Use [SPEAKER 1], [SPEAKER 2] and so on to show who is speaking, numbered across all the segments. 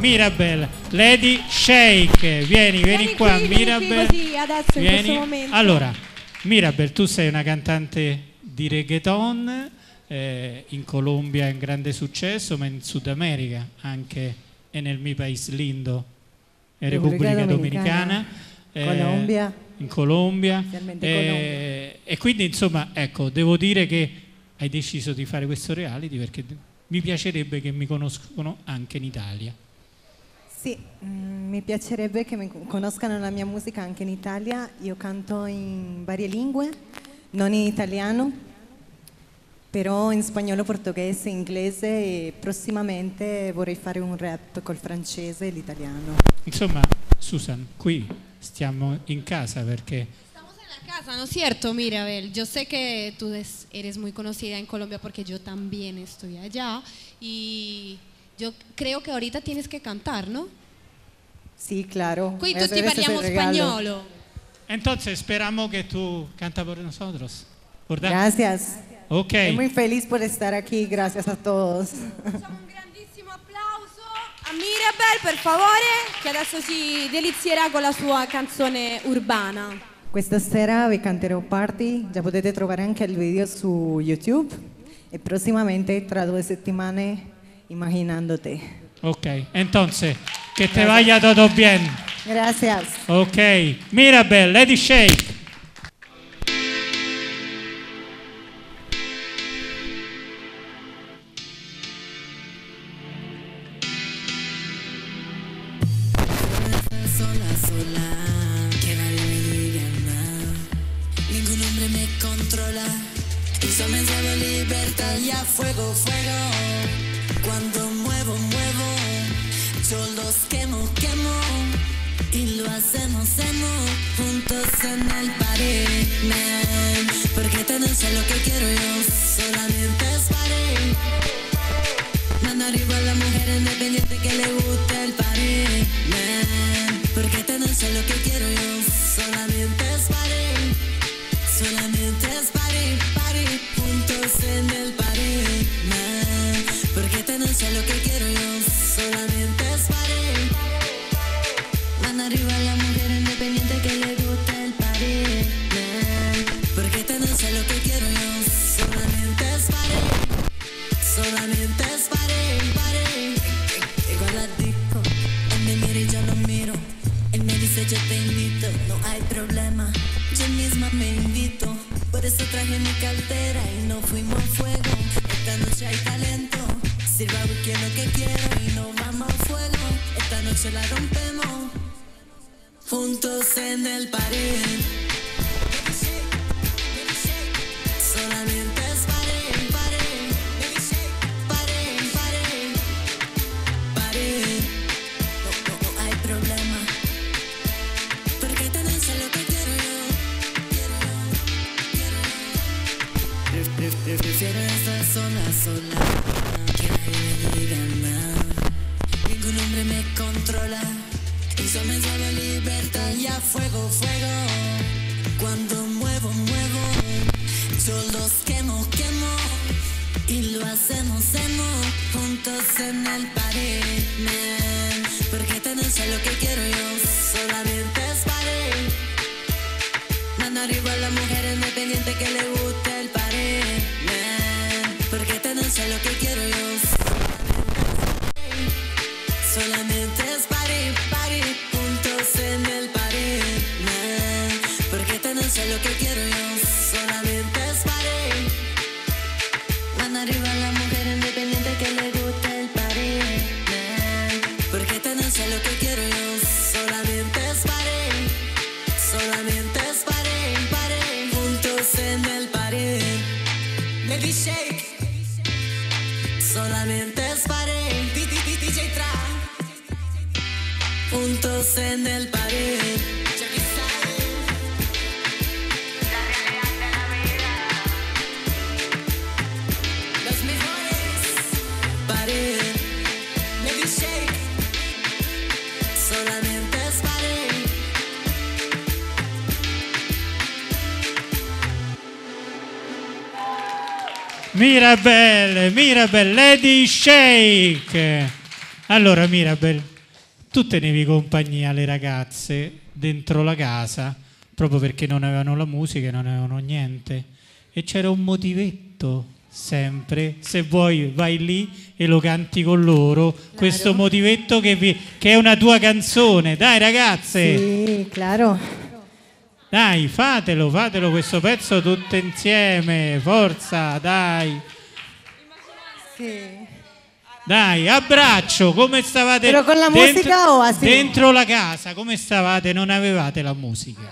[SPEAKER 1] Mirabel, Lady Shake, vieni, vieni,
[SPEAKER 2] Vieni
[SPEAKER 1] qua,
[SPEAKER 2] qui, vieni
[SPEAKER 1] Mirabel.
[SPEAKER 2] così, adesso, in
[SPEAKER 1] Vieni.
[SPEAKER 2] questo momento.
[SPEAKER 1] Allora, Mirabel, tu sei una cantante di reggaeton, eh, in Colombia è un grande successo, ma in Sud America anche e nel mio paese lindo, in
[SPEAKER 3] Repubblica
[SPEAKER 1] Repubblica
[SPEAKER 3] Dominicana,
[SPEAKER 1] Dominicana. eh,
[SPEAKER 3] Colombia.
[SPEAKER 1] in Colombia. Eh, e quindi insomma, ecco, devo dire che hai deciso di fare questo reality perché mi piacerebbe che mi conoscono anche in Italia.
[SPEAKER 3] Sì, mm, mi piacerebbe che mi conoscano la mia musica anche in Italia. Io canto in varie lingue, non in italiano, però in spagnolo, portoghese, inglese e prossimamente vorrei fare un rap col francese e l'italiano.
[SPEAKER 1] Insomma, Susan, qui stiamo in casa perché
[SPEAKER 2] Estamos en la casa, ¿no es cierto, Mirabel? Yo sé que tú es- eres muy conocida en Colombia porque yo también estoy allá y yo creo que ahorita tienes que cantar, ¿no?
[SPEAKER 3] Sì, claro.
[SPEAKER 2] Qui tutti
[SPEAKER 3] ese
[SPEAKER 2] parliamo spagnolo.
[SPEAKER 1] entonces esperamos que tú canta por nosotros. ¿verdad?
[SPEAKER 3] Gracias.
[SPEAKER 1] Ok.
[SPEAKER 3] Estoy muy feliz por estar aquí. Gracias a todos.
[SPEAKER 2] Facciamo un grandissimo applauso a Mirabel, per favore, che adesso ci delizierà con la sua canzone urbana.
[SPEAKER 3] Questa sera vi canterò Party, già potete trovare anche il video su YouTube e prossimamente tra due settimane Immaginándote.
[SPEAKER 1] Ok, entonces, que te vaya todo bien.
[SPEAKER 3] Gracias.
[SPEAKER 1] Ok, Mirabel, Lady Shake.
[SPEAKER 4] sola, sola, que nadie me diga nada. Ningún hombre me controla. Uso mensaje libertad y a fuego, fuego. Cuando muevo, muevo. Yo los quemo, quemo. Y lo hacemos, hacemos juntos en el pared. Misma me invito. Por eso traje mi cartera y no fuimos a fuego. Esta noche hay talento. Sirva whisky lo que quiero y no vamos a fuego. Esta noche la rompemos. Juntos en el pared. Sola, me diga nada. Ningún hombre me controla. Y yo me libertad y a fuego, fuego. Cuando muevo, muevo. Yo los quemo, quemo. Y lo hacemos, hacemos juntos en el pared. Porque te no sé lo que quiero yo, solamente es pared. Manda arriba a la mujer sé lo que quiero yo, solamente es pared. Manda arriba la mujer independiente que le guste el pared, man. Porque te no sé lo que quiero yo, solamente es pared. Solamente es pared, pared, juntos en el pared. Baby shake. Solamente es pared. D- D- D- DJ Tra. Juntos en el pared.
[SPEAKER 1] Mirabel, Mirabel, Lady Shake. Allora, Mirabel, tu tenevi compagnia alle ragazze dentro la casa proprio perché non avevano la musica e non avevano niente. E c'era un motivetto sempre se vuoi vai lì e lo canti con loro. Questo motivetto che, vi- che è una tua canzone. Dai ragazze.
[SPEAKER 3] Sí, claro.
[SPEAKER 1] Dai fatelo fatelo questo pezzo tutte insieme forza dai
[SPEAKER 3] Sí.
[SPEAKER 1] Dai, abbraccio, come stavate
[SPEAKER 3] Però con la musica o?
[SPEAKER 1] Dentro la casa, come stavate? Non avevate la musica.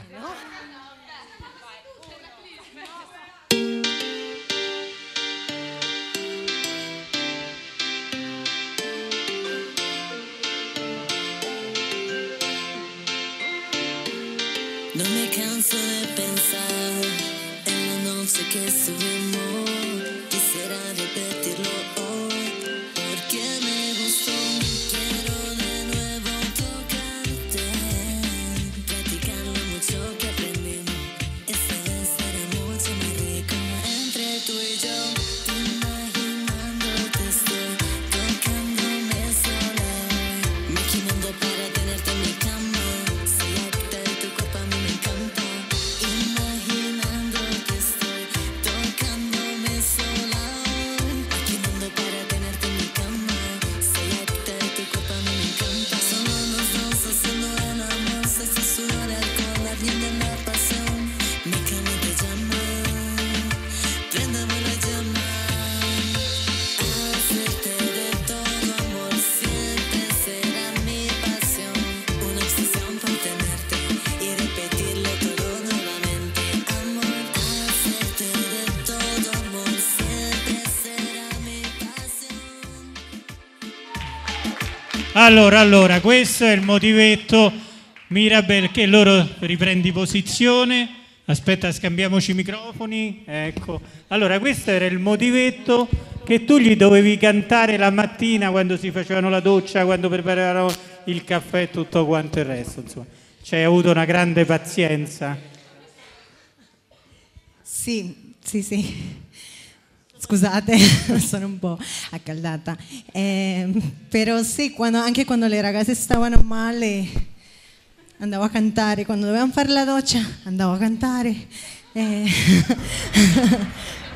[SPEAKER 4] No me canso de pensar en la noche que subimos. Quisiera repetirlo hoy
[SPEAKER 1] Allora, allora, questo è il motivetto Mirabel che loro riprendi posizione. Aspetta, scambiamoci i microfoni. Ecco. Allora, questo era il motivetto che tu gli dovevi cantare la mattina quando si facevano la doccia, quando preparavano il caffè e tutto quanto il resto, insomma. Ci hai avuto una grande pazienza.
[SPEAKER 3] Sì, sì, sì. Scusate, sono un po' accaldata. Eh, però sì, quando- anche quando le ragazze stavano male, andavo a cantare. Quando dovevamo fare la doccia, andavo a cantare. Eh,